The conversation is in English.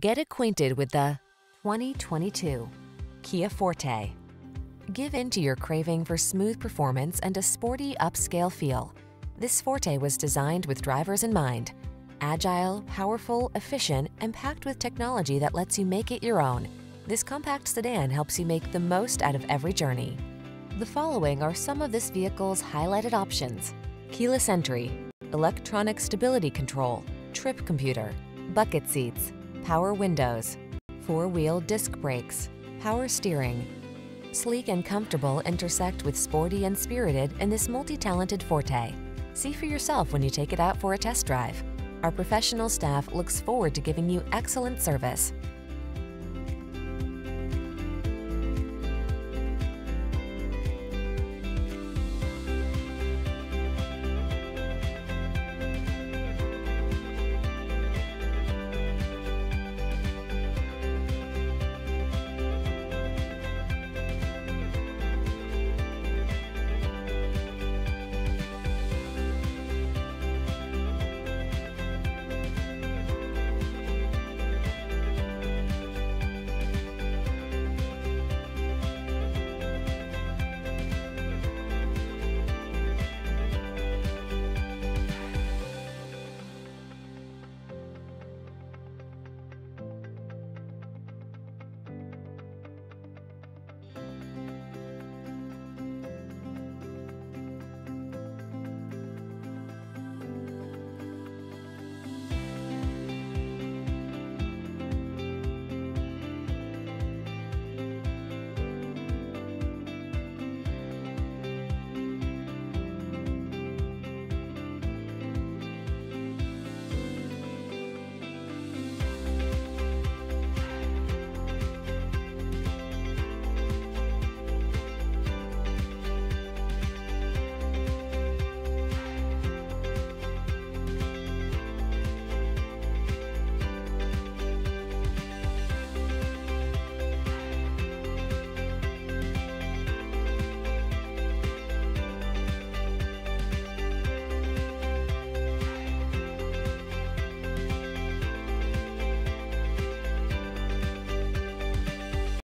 Get acquainted with the 2022 Kia Forte. Give in to your craving for smooth performance and a sporty upscale feel. This Forte was designed with drivers in mind. Agile, powerful, efficient, and packed with technology that lets you make it your own. This compact sedan helps you make the most out of every journey. The following are some of this vehicle's highlighted options. Keyless entry, electronic stability control, trip computer, bucket seats, power windows, four-wheel disc brakes, power steering. Sleek and comfortable intersect with sporty and spirited in this multi-talented Forte. See for yourself when you take it out for a test drive. Our professional staff looks forward to giving you excellent service.